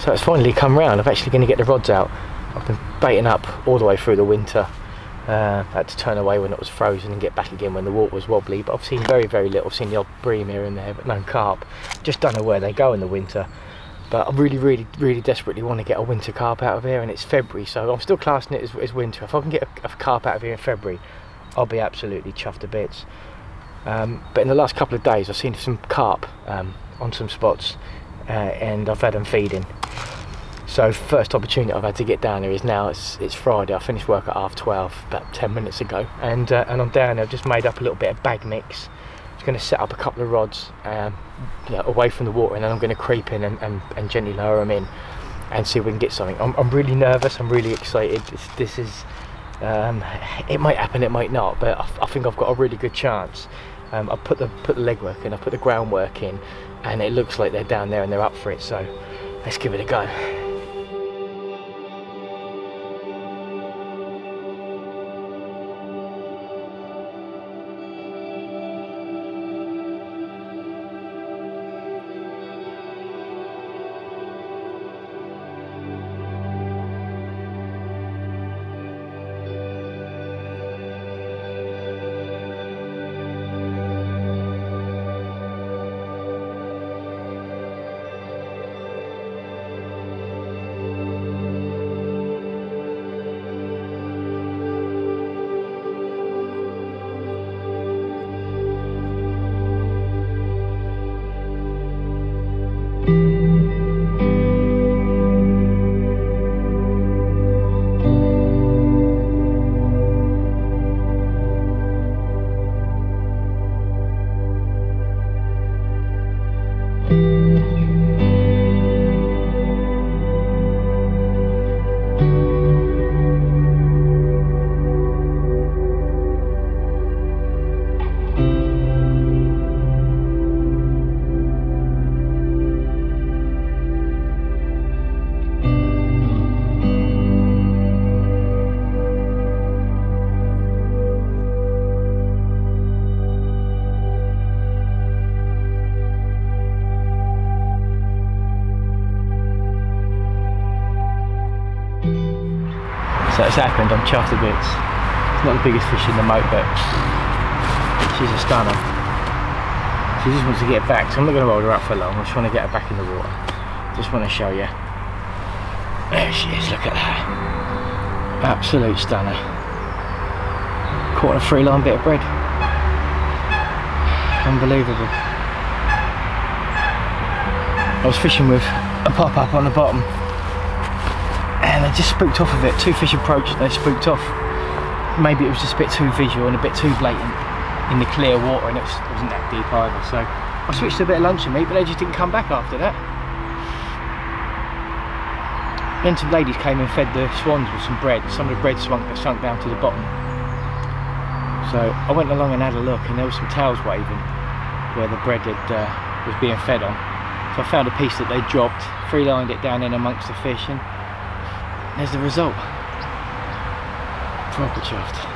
So it's finally come round. I'm actually going to get the rods out. I've been baiting up all the way through the winter. Uh, had to turn away when it was frozen and get back again when the water was wobbly. But I've seen very, very little. I've seen the odd bream here and there, but no carp. Just don't know where they go in the winter. But I really, really, really desperately want to get a winter carp out of here, and it's February, so I'm still classing it as, as winter. If I can get a, a, carp out of here in February, I'll be absolutely chuffed to bits. Um, but in the last couple of days, I've seen some carp um, on some spots, uh, and I've had them feeding. So first opportunity I've had to get down there is now. It's it's Friday. I finished work at half twelve about ten minutes ago, and uh, and I'm down there. I've just made up a little bit of bag mix. I'm going to set up a couple of rods, um, you know, away from the water, and then I'm going to creep in and, and, and gently lower them in, and see if we can get something. I'm, I'm really nervous. I'm really excited. This, this is. Um, it might happen. It might not. But I, I think I've got a really good chance. Um, I put the put the legwork in. I put the groundwork in, and it looks like they're down there and they're up for it. So let's give it a go. It's happened, I'm chuffed a bit. It's not the biggest fish in the moat, but she's a stunner. She just wants to get back, so I'm not going to hold her up for long. I just want to get her back in the water. Just want to show you. There she is, look at that. Absolute stunner. Caught a free line bit of bread. Unbelievable. I was fishing with a pop up on the bottom and they just spooked off of it. Two fish approached they spooked off. Maybe it was just a bit too visual and a bit too blatant in the clear water and it, was, it wasn't that deep either. So I switched to a bit of luncheon meat but they just didn't come back after that. Then some ladies came and fed the swans with some bread. Some of the bread sunk, sunk down to the bottom. So I went along and had a look and there was some tails waving where the bread had, uh, was being fed on. So I found a piece that they dropped, free lined it down in amongst the fish and there's the result. Proper chuffed.